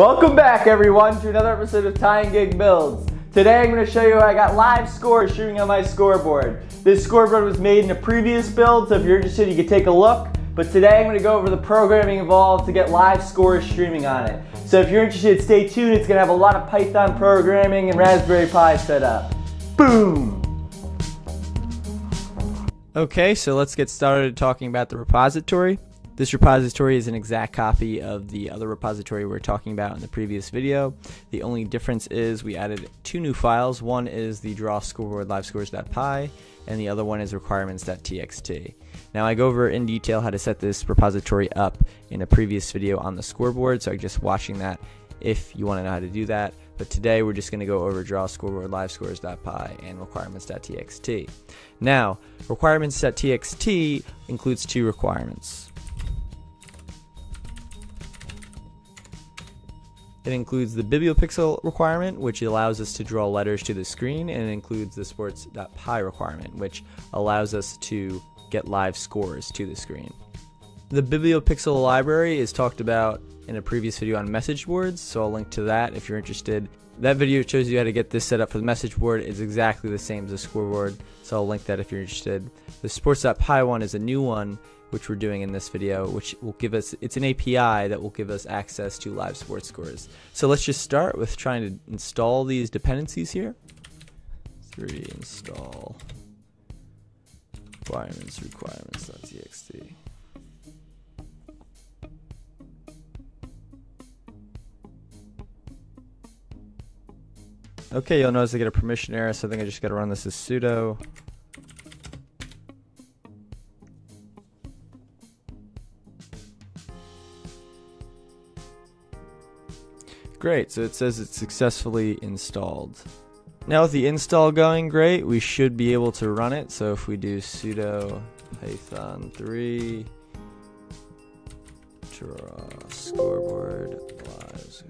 Welcome back everyone to another episode of Ty and Gig Builds. Today I'm going to show you how I got live scores shooting on my scoreboard. This scoreboard was made in a previous build, so if you're interested you can take a look. But today I'm going to go over the programming involved to get live scores streaming on it. So if you're interested, stay tuned. It's going to have a lot of Python programming and Raspberry Pi set up. Boom! Okay, so let's get started talking about the repository. This repository is an exact copy of the other repository we are talking about in the previous video. The only difference is we added two new files. One is the draw scoreboard livescores.py and the other one is requirements.txt. Now I go over in detail how to set this repository up in a previous video on the scoreboard, so I'm just watching that if you want to know how to do that. But today we're just going to go over draw scoreboard livescores.py and requirements.txt. Now, requirements.txt includes two requirements. It includes the bibliopixel requirement, which allows us to draw letters to the screen, and it includes the sports.py requirement, which allows us to get live scores to the screen. The bibliopixel library is talked about in a previous video on message boards, so I'll link to that if you're interested. That video shows you how to get this set up for the message board. It's exactly the same as the scoreboard, so I'll link that if you're interested. The sports.py one is a new one, which we're doing in this video, which will give us, it's an API that will give us access to live sports scores. So let's just start with trying to install these dependencies here. Three install requirements requirements.txt. Okay, you'll notice I get a permission error, so I think I just gotta run this as sudo. Great, so it says it's successfully installed. Now with the install going great, we should be able to run it. So if we do sudo python 3 draw scoreboard live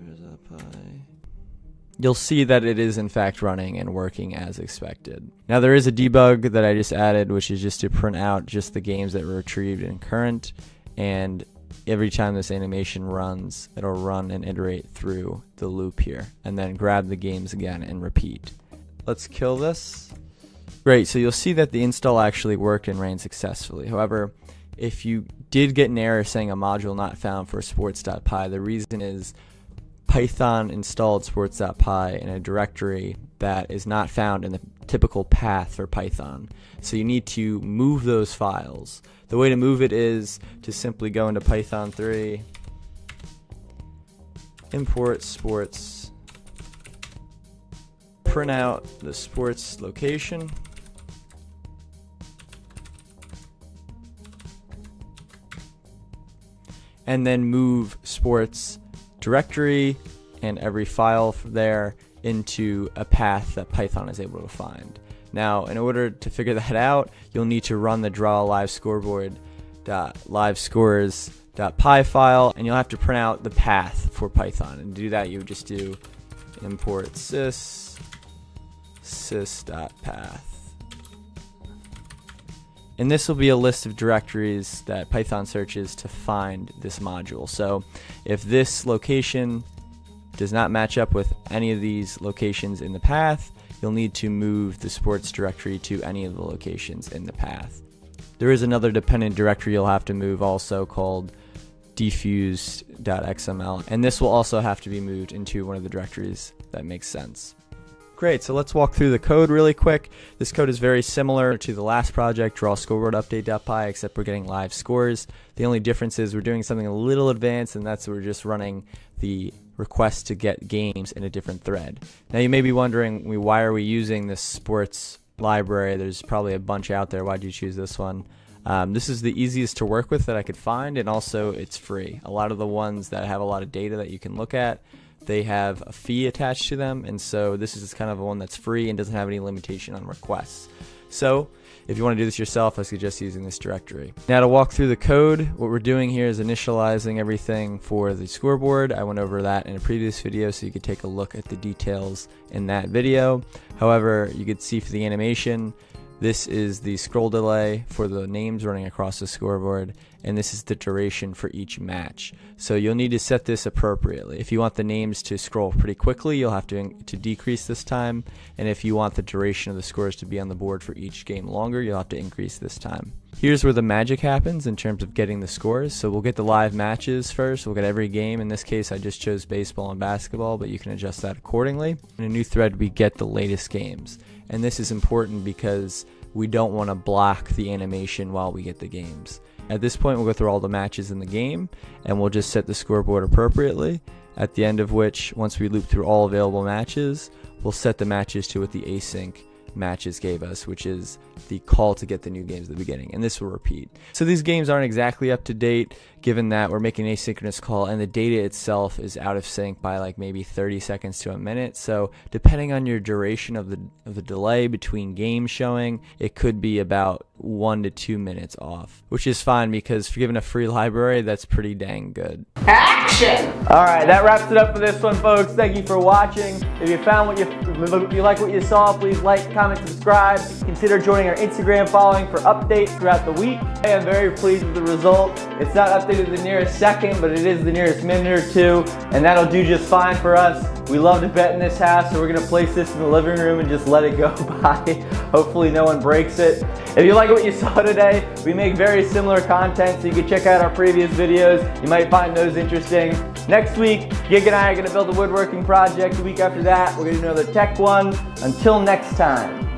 you'll see that it is in fact running and working as expected. Now there is a debug that I just added which is just to print out just the games that were retrieved in current and every time this animation runs it'll run and iterate through the loop here and then grab the games again and repeat. Let's kill this. Great, so you'll see that the install actually worked and ran successfully. However, if you did get an error saying a module not found for sports.py, the reason is Python installed sports.py in a directory that is not found in the typical path for Python. So you need to move those files. The way to move it is to simply go into Python 3, import sports, print out the sports location, and then move sports directory and every file there into a path that Python is able to find. Now, in order to figure that out, you'll need to run the draw live scoreboard live scores py file and you'll have to print out the path for Python. And to do that, you would just do import sys sys.path. And this will be a list of directories that Python searches to find this module. So if this location does not match up with any of these locations in the path, you'll need to move the sports directory to any of the locations in the path. There is another dependent directory you'll have to move also called defused.xml, and this will also have to be moved into one of the directories that makes sense. Great, so let's walk through the code really quick. This code is very similar to the last project, draw scoreboard update.py, except we're getting live scores. The only difference is we're doing something a little advanced, and that's we're just running the request to get games in a different thread. Now you may be wondering, why are we using this sports library? There's probably a bunch out there. Why did you choose this one? Um, this is the easiest to work with that I could find, and also it's free. A lot of the ones that have a lot of data that you can look at they have a fee attached to them, and so this is kind of one that's free and doesn't have any limitation on requests. So if you want to do this yourself, I suggest using this directory. Now to walk through the code, what we're doing here is initializing everything for the scoreboard. I went over that in a previous video so you could take a look at the details in that video. However, you could see for the animation, this is the scroll delay for the names running across the scoreboard, and this is the duration for each match. So you'll need to set this appropriately. If you want the names to scroll pretty quickly, you'll have to, to decrease this time, and if you want the duration of the scores to be on the board for each game longer, you'll have to increase this time. Here's where the magic happens in terms of getting the scores. So we'll get the live matches first. We'll get every game. In this case, I just chose baseball and basketball, but you can adjust that accordingly. In a new thread, we get the latest games. And this is important because we don't want to block the animation while we get the games. At this point, we'll go through all the matches in the game and we'll just set the scoreboard appropriately. At the end of which, once we loop through all available matches, we'll set the matches to with the async matches gave us, which is the call to get the new games at the beginning, and this will repeat. So these games aren't exactly up to date, given that we're making an asynchronous call and the data itself is out of sync by like maybe 30 seconds to a minute. So depending on your duration of the of the delay between games showing, it could be about one to two minutes off, which is fine because for giving a free library, that's pretty dang good. Action! All right, that wraps it up for this one, folks. Thank you for watching. If you found what you, if you like what you saw, please like, comment, subscribe. Consider joining our Instagram following for updates throughout the week. I am very pleased with the result. It's not updated the nearest second, but it is the nearest minute or two, and that'll do just fine for us. We love to bet in this house, so we're gonna place this in the living room and just let it go by. Hopefully no one breaks it. If you like what you saw today, we make very similar content, so you can check out our previous videos. You might find those interesting. Next week, Gig and I are gonna build a woodworking project. The week after that, we're gonna do another tech one. Until next time.